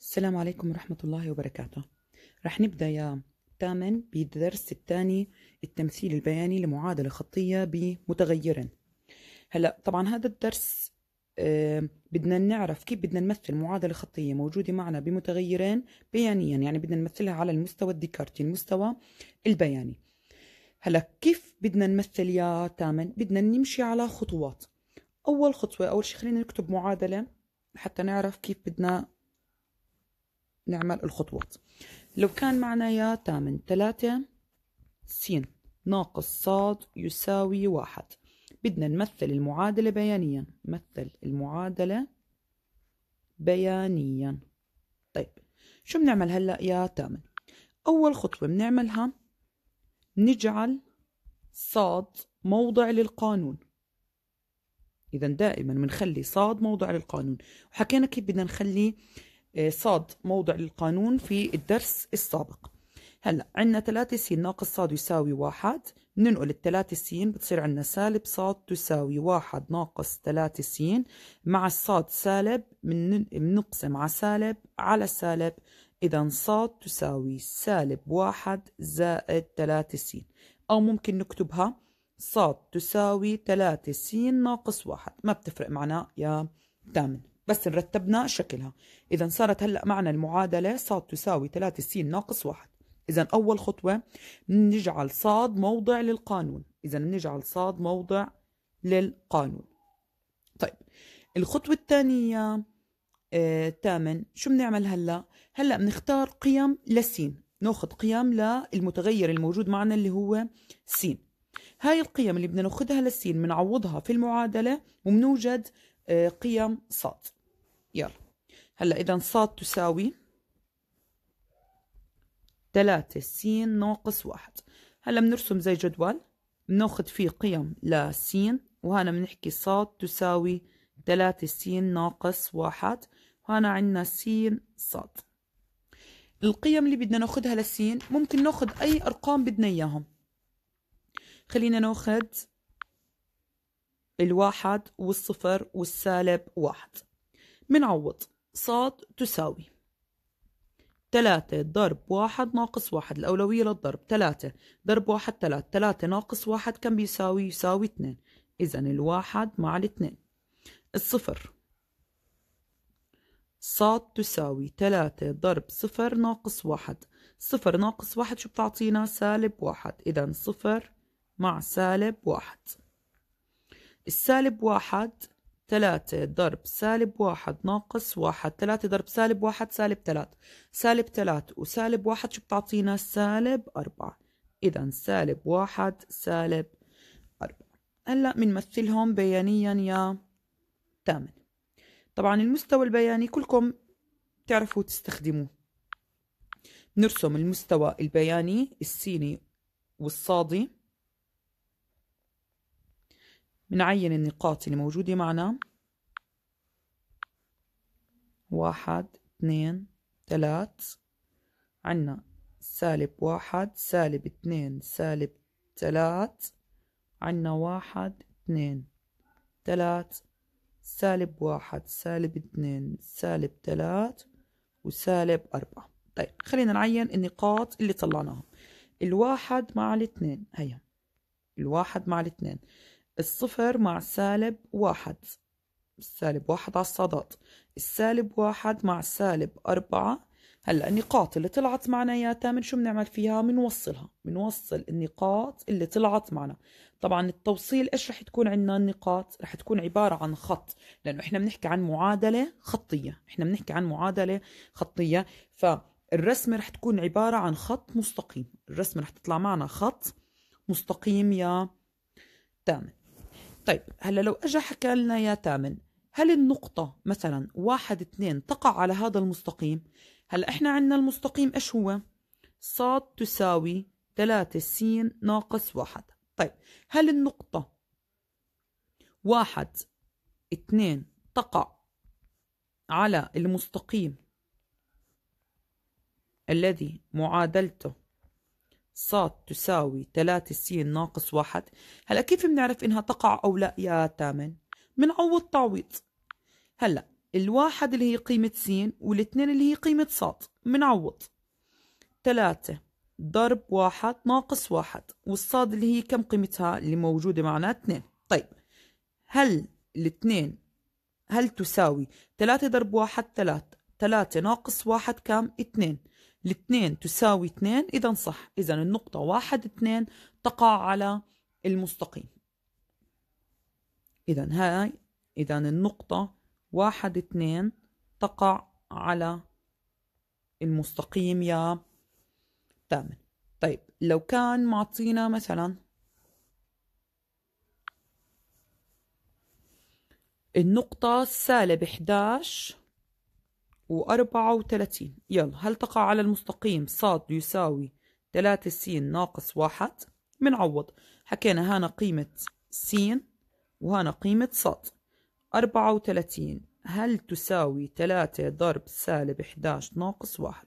السلام عليكم ورحمة الله وبركاته. رح نبدأ يا تامن بالدرس الثاني التمثيل البياني لمعادلة خطية بمتغيرين هلأ طبعا هذا الدرس بدنا نعرف كيف بدنا نمثل معادلة خطية موجودة معنا بمتغيرين بيانيا يعني بدنا نمثلها على المستوى الديكارتي المستوى البياني. هلأ كيف بدنا نمثل يا تامن؟ بدنا نمشي على خطوات. أول خطوة أول شيء خلينا نكتب معادلة حتى نعرف كيف بدنا نعمل الخطوات. لو كان معنا يا تامن ثلاثة س ناقص صاد يساوي واحد. بدنا نمثل المعادلة بيانيا. مثل المعادلة بيانيا. طيب شو بنعمل هلأ يا تامن؟ أول خطوة بنعملها نجعل صاد موضع للقانون. إذا دائما بنخلي صاد موضع للقانون. وحكينا كيف بدنا نخلي صاد موضع للقانون في الدرس السابق. هلا عندنا 3 س ناقص صاد يساوي واحد. ننقل الثلاثة س بتصير عندنا سالب صاد تساوي واحد ناقص 3 س مع الصاد سالب بنقسم على سالب على سالب. إذا صاد تساوي سالب واحد زائد 3 س أو ممكن نكتبها صاد تساوي 3 س ناقص واحد. ما بتفرق معنا يا تامن بس رتبنا شكلها. إذا صارت هلأ معنا المعادلة صاد تساوي 3 س ناقص واحد. إذا أول خطوة نجعل صاد موضع للقانون. إذا نجعل صاد موضع للقانون. طيب الخطوة الثانية آه، تامن شو بنعمل هلأ؟ هلأ بنختار قيم لسين ناخذ قيم للمتغير الموجود معنا اللي هو س هاي القيم اللي بدنا ناخذها للسين بنعوضها في المعادلة وبنوجد آه، قيم صاد. يلا. هلا إذا صاد تساوي ثلاثة س ناقص واحد. هلا بنرسم زي جدول بناخذ فيه قيم لس وهنا بنحكي صاد تساوي ثلاثة س ناقص واحد وهنا عندنا س صاد. القيم اللي بدنا ناخذها للسين ممكن ناخذ أي أرقام بدنا إياهم. خلينا ناخذ الواحد والصفر والسالب واحد. منعوض. صاد تساوي. تلاتة ضرب واحد ناقص واحد. الأولوية للضرب. تلاتة ضرب واحد تلاتة. تلاتة ناقص واحد كم بيساوي؟ يساوي اثنين. إذا الواحد مع الاثنين. الصفر. صاد تساوي. تلاتة ضرب صفر ناقص واحد. صفر ناقص واحد شو بتعطينا؟ سالب واحد. إذا صفر مع سالب واحد. السالب واحد تلاتة ضرب سالب واحد ناقص واحد تلاتة ضرب سالب واحد سالب تلات سالب تلات وسالب واحد شو بتعطينا؟ سالب أربعة. إذا سالب واحد سالب أربعة. هلأ بنمثلهم بيانيا يا تامن طبعا المستوى البياني كلكم تعرفوا تستخدموه. نرسم المستوى البياني السيني والصادي. بنعين النقاط اللي موجودة معنا. واحد اثنين ثلاث. عنا سالب واحد سالب اثنين سالب ثلاث. عنا واحد اثنين ثلاث. سالب واحد سالب اثنين سالب ثلاث وسالب أربعة. طيب خلينا نعين النقاط اللي طلعناها الواحد مع الاثنين هيا. الواحد مع الاثنين. الصفر مع سالب واحد. السالب واحد على الصادات السالب واحد مع سالب أربعة. هلا النقاط اللي طلعت معنا يا تامن شو بنعمل فيها؟ بنوصلها بنوصل النقاط اللي طلعت معنا. طبعا التوصيل إيش رح تكون عندنا النقاط؟ رح تكون عبارة عن خط لأنه إحنا بنحكي عن معادلة خطية. إحنا بنحكي عن معادلة خطية. فالرسمة رح تكون عبارة عن خط مستقيم. الرسمة رح تطلع معنا خط مستقيم يا تامن. طيب هلا لو اجى حكى لنا يا تامن هل النقطة مثلا واحد اثنين تقع على هذا المستقيم؟ هلا إحنا عندنا المستقيم إيش هو؟ صاد تساوي ثلاثة س ناقص واحد. طيب هل النقطة واحد اثنين تقع على المستقيم الذي معادلته صاد تساوي 3 س ناقص واحد. هلا كيف بنعرف إنها تقع أو لا؟ يا تامن. بنعوض تعويض. هلا الواحد اللي هي قيمة س والإثنين اللي هي قيمة ص منعوض ثلاثة ضرب واحد ناقص واحد. والصاد اللي هي كم قيمتها؟ اللي موجودة معنا اثنين. طيب هل الاثنين هل تساوي ثلاثة ضرب واحد ثلاث ثلاثة ناقص واحد كم؟ اثنين. الاثنين تساوي اثنين إذا صح. إذا النقطة واحد اثنين تقع على المستقيم. إذا هاي إذا النقطة واحد اثنين تقع على المستقيم يا تامن. طيب لو كان معطينا مثلا النقطة سالب 11 وأربعة وثلاثين. يلا هل تقع على المستقيم صاد يساوي ثلاثة س ناقص واحد؟ بنعوض حكينا هنا قيمة س وهنا قيمة صاد. أربعة وثلاثين. هل تساوي ثلاثة ضرب سالب 11 ناقص واحد؟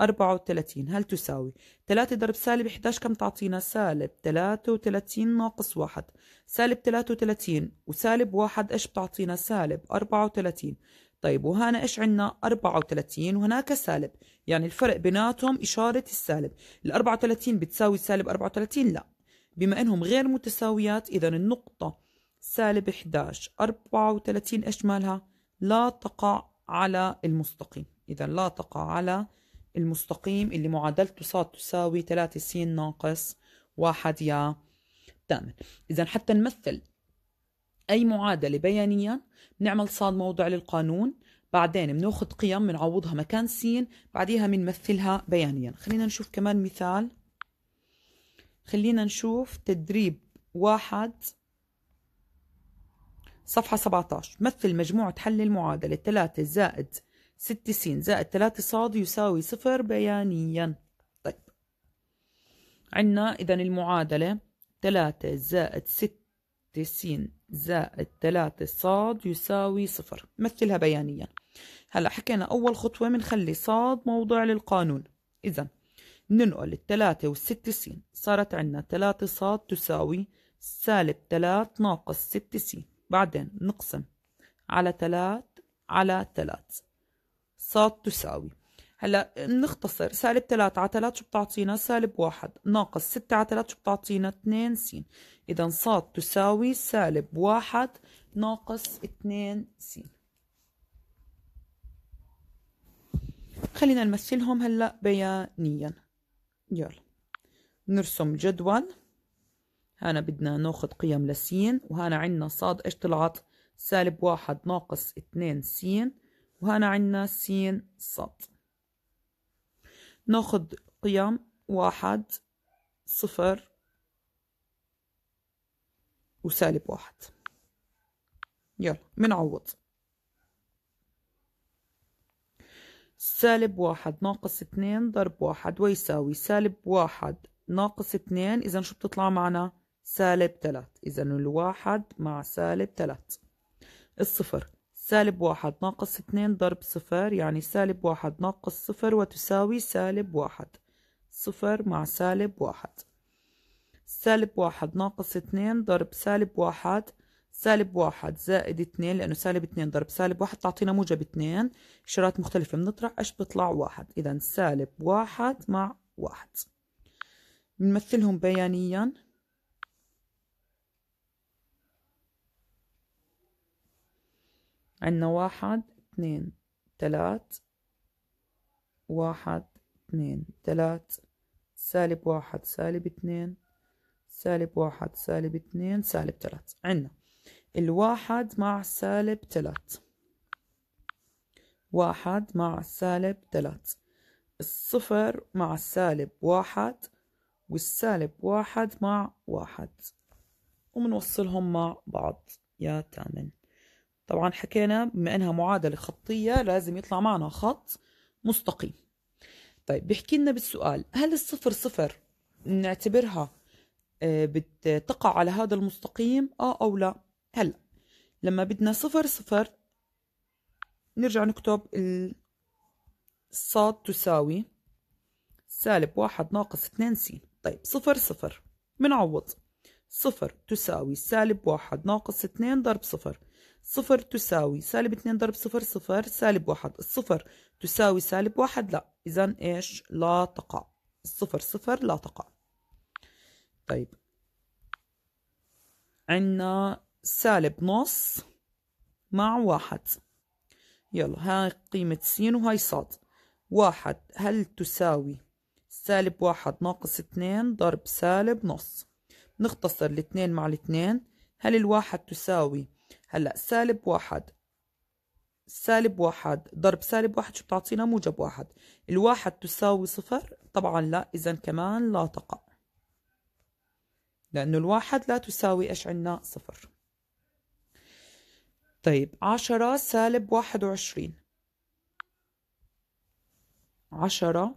أربعة وثلاثين. هل تساوي ثلاثة ضرب سالب 11 كم تعطينا؟ سالب ثلاثة وثلاثين ناقص واحد. سالب ثلاثة وثلاثين وسالب واحد إيش بتعطينا؟ سالب أربعة وثلاثين. طيب وهنا إيش عنا 34 وهناك سالب. يعني الفرق بيناتهم إشارة السالب. ال 34 بتساوي سالب 34 لا. بما إنهم غير متساويات إذا النقطة سالب 11 34 إيش مالها؟ لا تقع على المستقيم. إذا لا تقع على المستقيم اللي معادلته صاد تساوي 3 س ناقص واحد يا تامن إذا حتى نمثل أي معادلة بيانيا بنعمل صاد موضع للقانون بعدين بنأخذ قيم بنعوضها مكان س بعديها بنمثلها بيانيا. خلينا نشوف كمان مثال. خلينا نشوف تدريب واحد صفحة 17 مثل مجموعة حل المعادلة. 3 زائد 6 س زائد 3 صاد يساوي صفر بيانيا. طيب. عندنا إذا المعادلة 3 زائد 6 س زائد 3 صاد يساوي صفر. مثلها بيانيا. هلا حكينا أول خطوة بنخلي صاد موضع للقانون. إذا ننقل الثلاثة والستة س صارت عندنا ثلاثة صاد تساوي سالب ثلاث ناقص ستة س بعدين نقسم على ثلاث على ثلاث صاد تساوي هلا نختصر سالب 3 على 3 شو بتعطينا؟ سالب 1 ناقص 6 على 3 شو بتعطينا؟ 2 س. إذا صاد تساوي سالب 1 ناقص 2 س. خلينا نمثلهم هلا بيانيا. يلا. نرسم جدول. هنا بدنا ناخذ قيم لسين وهنا عندنا صاد إيش طلعت؟ سالب واحد ناقص اتنين س وهنا عندنا س صاد. ناخذ قيم واحد صفر وسالب واحد. يلا منعوض. سالب واحد ناقص اثنين ضرب واحد ويساوي سالب واحد ناقص اثنين. إذا شو بتطلع معنا؟ سالب تلات. إذا الواحد مع سالب تلات. الصفر. سالب واحد ناقص اثنين ضرب صفر يعني سالب واحد ناقص صفر وتساوي سالب واحد. صفر مع سالب واحد. سالب واحد ناقص اثنين ضرب سالب واحد. سالب واحد زائد اثنين لأنه سالب اثنين ضرب سالب واحد تعطينا موجب اثنين. إشارات مختلفة بنطرح إيش بيطلع واحد؟ إذا سالب واحد مع واحد. بنمثلهم بيانيا. عندنا واحد اثنين تلات واحد اثنين تلات سالب واحد سالب اثنين سالب واحد سالب اثنين سالب تلات عندنا الواحد مع سالب تلات واحد مع سالب تلات الصفر مع السالب واحد والسالب واحد مع واحد. ومنوصلهم مع بعض. يا تامن طبعا حكينا بما إنها معادلة خطية لازم يطلع معنا خط مستقيم. طيب بيحكي لنا بالسؤال هل الصفر صفر نعتبرها آه، بتقع على هذا المستقيم؟ آه أو لا؟ هلا لما بدنا صفر صفر نرجع نكتب الصاد تساوي سالب واحد ناقص اثنين س. طيب صفر صفر بنعوض. صفر تساوي سالب واحد ناقص اثنين ضرب صفر. صفر تساوي سالب اثنين ضرب صفر صفر سالب واحد. الصفر تساوي سالب واحد. لا. إذا إيش؟ لا تقع. الصفر صفر لا تقع. طيب. عنا سالب نص مع واحد. يلا هاي قيمة س وهاي صاد. واحد هل تساوي سالب واحد ناقص اثنين ضرب سالب نص؟ نختصر الاثنين مع الاثنين. هل الواحد تساوي هلا سالب واحد. سالب واحد. ضرب سالب واحد شو بتعطينا؟ موجب واحد. الواحد تساوي صفر. طبعا لا إذا كمان لا تقع. لأنه الواحد لا تساوي إيش عنا صفر. طيب عشرة سالب واحد وعشرين. عشرة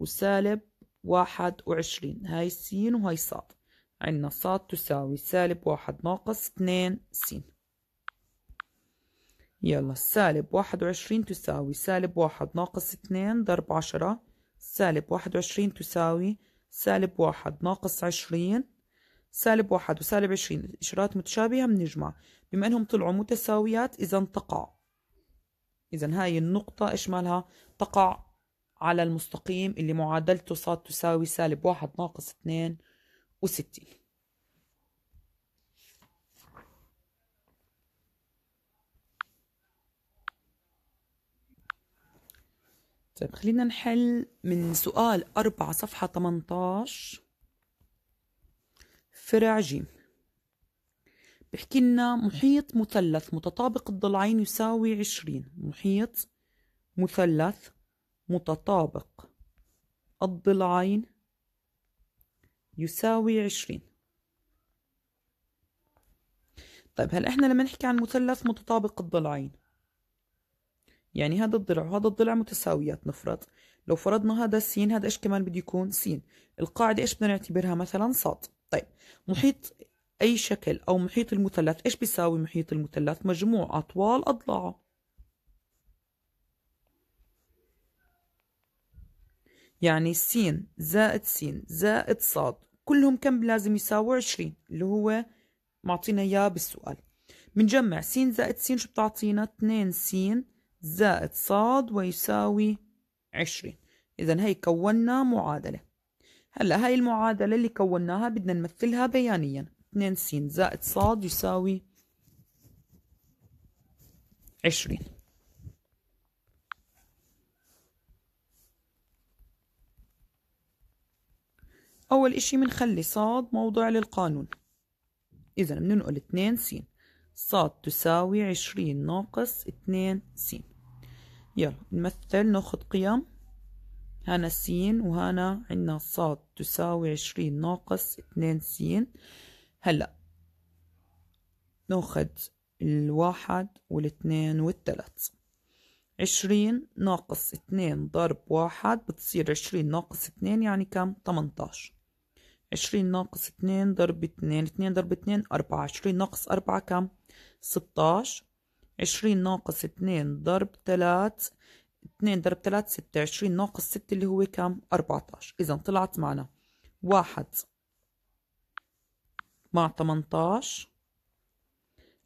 وسالب واحد وعشرين. هاي سين وهاي صاد. عندنا صاد تساوي سالب واحد ناقص اثنين سين. يلا سالب واحد وعشرين تساوي سالب واحد ناقص اثنين ضرب عشرة سالب واحد وعشرين تساوي سالب واحد ناقص عشرين سالب واحد وسالب عشرين. الإشارات متشابهة بنجمع بما أنهم طلعوا متساويات إذا تقع. إذا هاي النقطة إيش مالها؟ تقع على المستقيم اللي معادلته صاد تساوي سالب واحد ناقص اثنين وستين. طيب. خلينا نحل من سؤال أربعة صفحة 18 فرع جيم. بحكي لنا محيط مثلث متطابق الضلعين يساوي عشرين. محيط مثلث متطابق الضلعين يساوي عشرين. طيب هل إحنا لما نحكي عن مثلث متطابق الضلعين يعني هذا الضلع وهذا الضلع متساويات نفرض. لو فرضنا هذا س هذا إيش كمان بده يكون؟ س القاعدة إيش بدنا نعتبرها؟ مثلا صاد طيب محيط أي شكل أو محيط المثلث إيش بيساوي محيط المثلث؟ مجموع أطوال أضلاعه. يعني س زائد س زائد صاد كلهم كم لازم يساووا؟ 20 اللي هو معطينا إياه بالسؤال. بنجمع س زائد س شو بتعطينا؟ 2 س زائد صاد ويساوي 20 اذا هي كونا معادلة. هلأ هاي المعادلة اللي كوناها بدنا نمثلها بيانيا. 2 س زائد صاد يساوي 20 أول إشي بنخلي صاد موضع للقانون. إذا بننقل 2 س صاد تساوي 20 ناقص 2 س يلا نمثل ناخد قيم. هنا س وهنا عنا صاد تساوي 20 ناقص 2 س هلا ناخد الواحد والاثنين والثلاث. عشرين ناقص اثنين ضرب واحد بتصير عشرين ناقص اثنين يعني كم؟ تمنتاش. عشرين ناقص اثنين ضرب اثنين اثنين ضرب اثنين أربعة. عشرين ناقص أربعة كم؟ ستاش عشرين ناقص اثنين ضرب تلات اثنين ضرب تلات ستة عشرين ناقص ستة اللي هو كم؟ أربعتاش إذا طلعت معنا واحد مع تمنتاش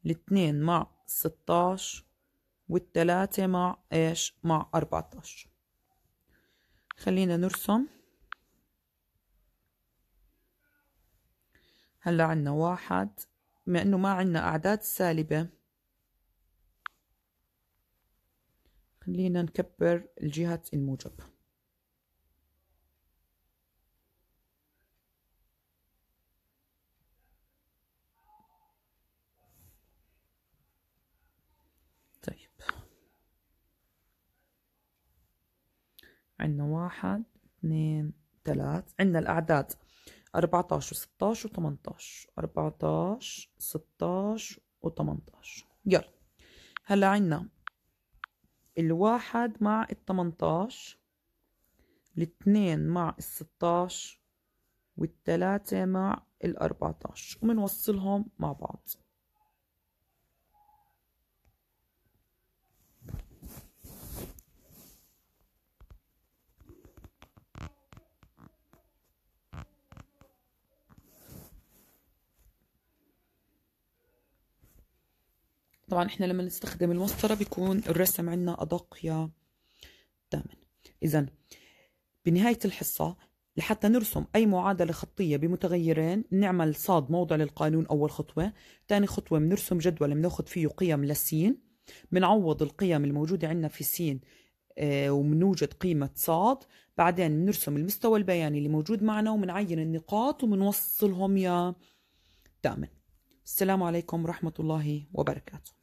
الاثنين مع ستاش والتلاتة مع إيش؟ مع أربعتاش خلينا نرسم هلا عنا واحد بما أنه ما عنا أعداد سالبة. خلينا نكبر الجهة الموجب. طيب. عندنا واحد اثنين ثلاث. عندنا الأعداد. أربعتاش وستاش وتمنتاش أربعتاش ستاش وتمنتاش يلا. هلا عنا الواحد مع التمنتاش الاثنين مع الستاش والتلاتة مع الأربعتاش ومنوصلهم مع بعض. طبعا إحنا لما نستخدم المسطرة بيكون الرسم عندنا أدق يا تامن إذا بنهاية الحصة لحتى نرسم أي معادلة خطية بمتغيرين نعمل صاد موضع للقانون أول خطوة ثاني خطوة بنرسم جدول بناخد فيه قيم لسين بنعوض القيم الموجودة عندنا في سين آه، ومنوجد قيمة صاد بعدين بنرسم المستوى البياني اللي موجود معنا ومنعين النقاط ومنوصلهم يا تامن السلام عليكم ورحمة الله وبركاته.